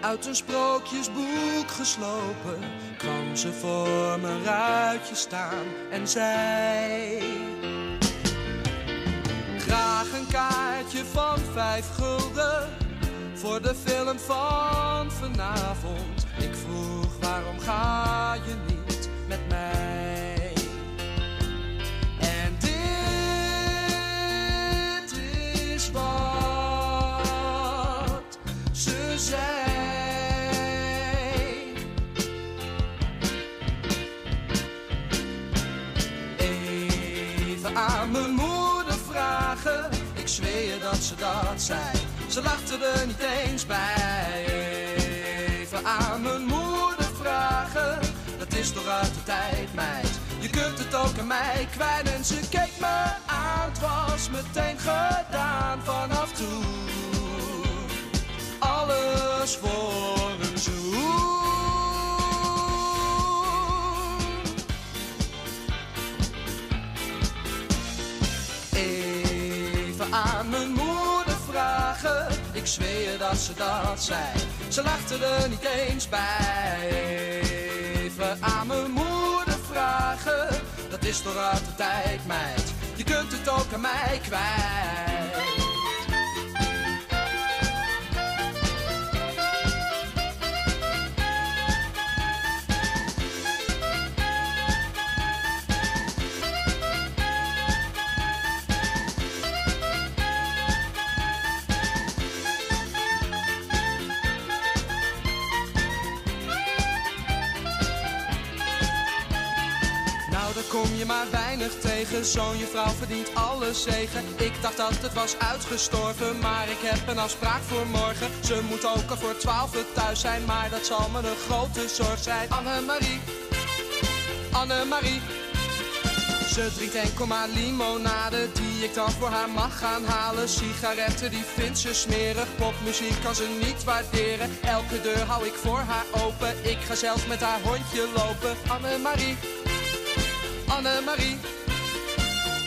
uit een sprookjesboek geslopen, kwam ze voor mijn ruitje staan en zei: Graag een kaartje van vijf gulden voor de film van vanavond. Aan mijn moeder vragen, ik zweer dat ze dat zei. Ze lachte er niet eens bij. Even aan mijn moeder vragen, dat is toch uit de tijd, meid. Je kunt het ook aan mij kwijt en ze keek me aan. Het was meteen gedaan vanaf toen. Aan mijn moeder vragen, ik zweer dat ze dat zei. Ze lachte er niet eens bij. Even aan mijn moeder vragen, dat is toch uit de tijd, meid. Je kunt het ook aan mij kwijt. Kom je maar weinig tegen. Zo'n juffrouw verdient alle zegen. Ik dacht dat het was uitgestorven, maar ik heb een afspraak voor morgen. Ze moet ook al voor twaalf thuis zijn, maar dat zal me een grote zorg zijn. Annemarie, Annemarie. Ze drinkt enkel maar limonade die ik dan voor haar mag gaan halen. Sigaretten die vindt ze smerig, popmuziek kan ze niet waarderen. Elke deur hou ik voor haar open, ik ga zelfs met haar hondje lopen. Annemarie,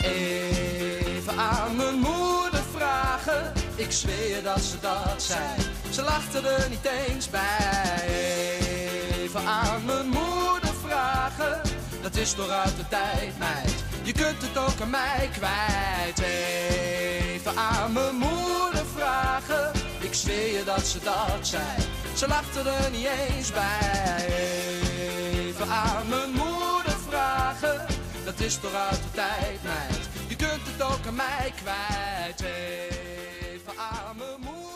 Even aan mijn moeder vragen, ik zweer dat ze dat zei. Ze lachte er niet eens bij. Even aan mijn moeder vragen, dat is toch uit de tijd, meid. Je kunt het ook aan mij kwijt. Even aan mijn moeder vragen, ik zweer je dat ze dat zei. Ze lachte er niet eens bij. Dat is toch uit de tijd, meid. Je kunt het ook aan mij kwijt. Even aan mijn moeder.